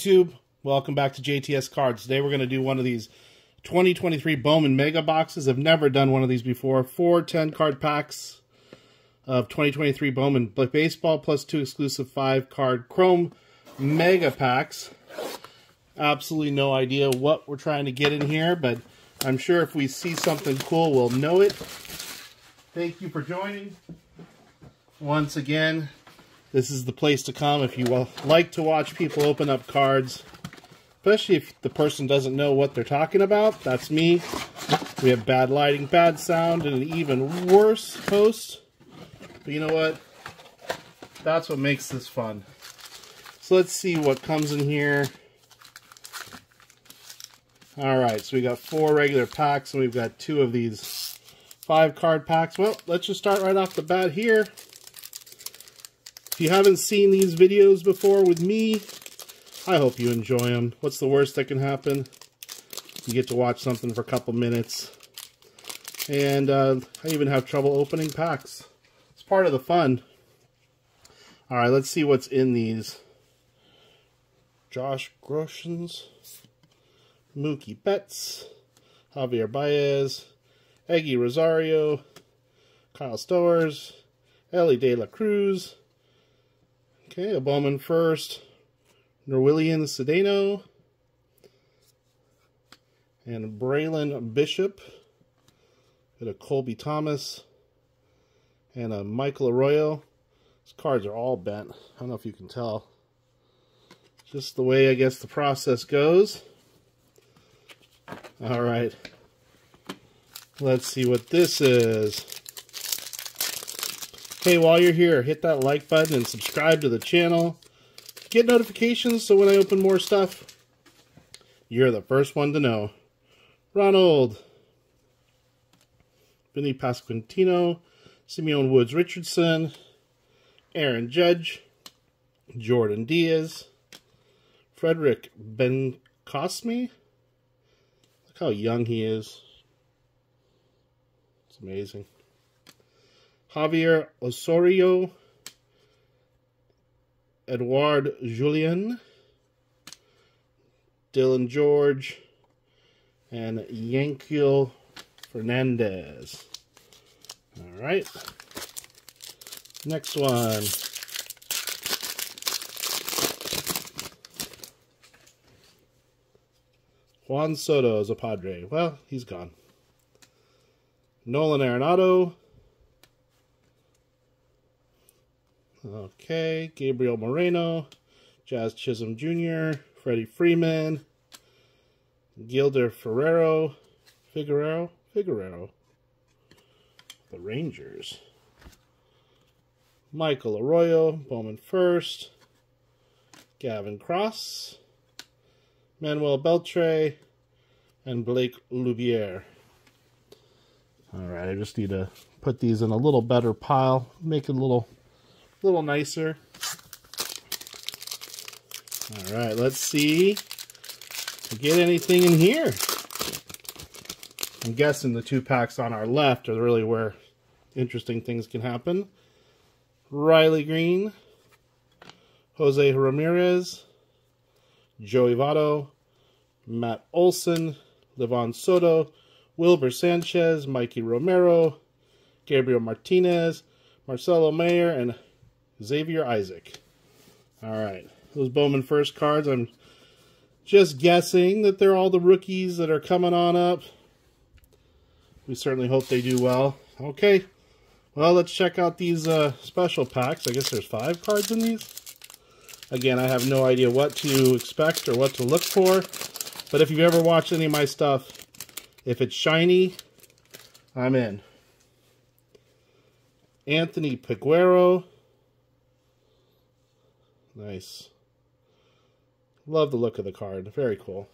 YouTube? Welcome back to JTS Cards. Today we're going to do one of these 2023 Bowman Mega Boxes. I've never done one of these before. Four 10 card packs of 2023 Bowman Baseball plus two exclusive five card Chrome Mega Packs. Absolutely no idea what we're trying to get in here, but I'm sure if we see something cool, we'll know it. Thank you for joining. Once again, this is the place to come if you like to watch people open up cards, especially if the person doesn't know what they're talking about. That's me. We have bad lighting, bad sound, and an even worse host. But you know what? That's what makes this fun. So let's see what comes in here. Alright, so we got four regular packs, and we've got two of these five card packs. Well, let's just start right off the bat here. If you haven't seen these videos before with me, I hope you enjoy them. What's the worst that can happen? You get to watch something for a couple minutes. And uh, I even have trouble opening packs. It's part of the fun. Alright, let's see what's in these. Josh Groshans, Mookie Betts, Javier Baez, Eguy Rosario, Kyle Stowers, Elly De La Cruz, Okay, a Bowman first. Norwillian Sedano. And Braylon Bishop. Got a Colby Thomas. And a Michael Arroyo. These cards are all bent. I don't know if you can tell. Just the way I guess the process goes. All right. Let's see what this is. Hey, while you're here, hit that like button and subscribe to the channel. Get notifications so when I open more stuff, you're the first one to know. Ronald, Vinny Pasquantino, Simeon Woods Richardson, Aaron Judge, Jordan Diaz, Frederick Ben Cosme. Look how young he is. It's amazing. Javier Osorio, Edouard Julien, Dylan George, and Yanquiel Fernandez. All right. Next one. Juan Soto is a Padre. Well, he's gone. Nolan Arenado, Okay, Gabriel Moreno, Jazz Chisholm Jr., Freddie Freeman, Gilder Ferrero, Figueroa, Figueroa, the Rangers, Michael Arroyo, Bowman first, Gavin Cross, Manuel Beltre, and Blake Loubier. All right, I just need to put these in a little better pile, make a little a little nicer. All right, let's see get anything in here. I'm guessing the two packs on our left are really where interesting things can happen. Riley Greene, Jose Ramirez, Joey Votto, Matt Olson, Livan Soto, Wilber Sanchez, Mikey Romero, Gabriel Martinez, Marcelo Mayer, and Xavier Isaac. All right. Those Bowman first cards, I'm just guessing that they're all the rookies that are coming on up. We certainly hope they do well. Okay. Well, let's check out these uh, special packs. I guess there's five cards in these. Again, I have no idea what to expect or what to look for. But if you've ever watched any of my stuff, if it's shiny, I'm in. Anthony Peguero, Nice. Love the look of the card. Very cool.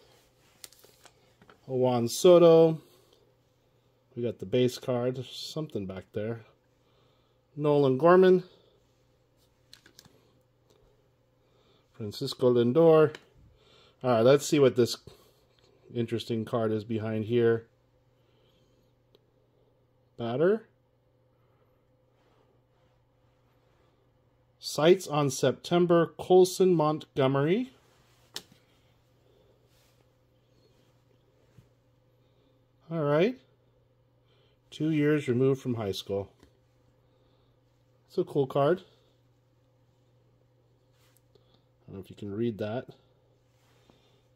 Juan Soto. We got the base card. There's something back there. Nolan Gorman. Francisco Lindor. All right, let's see what this interesting card is behind here. Batter. Sights on September, Colson Montgomery. All right. Two years removed from high school. It's a cool card. I don't know if you can read that.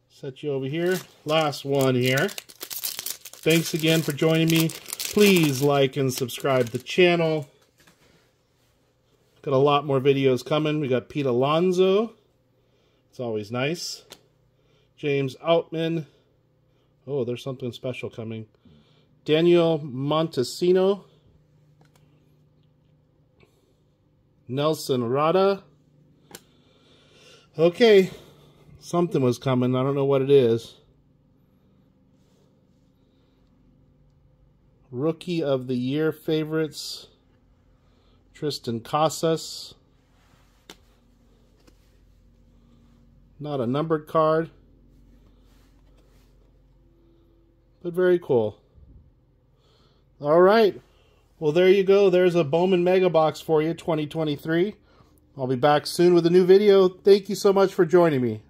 Set you over here. Last one here. Thanks again for joining me. Please like and subscribe the channel. Got a lot more videos coming. We got Pete Alonso. It's always nice. James Outman. Oh, there's something special coming. Daniel Montesino. Nelson Rada. Okay, something was coming. I don't know what it is. Rookie of the Year favorites. Triston Casas. Not a numbered card. But very cool. All right. Well, there you go. There's a Bowman Mega Box for you, 2023. I'll be back soon with a new video. Thank you so much for joining me.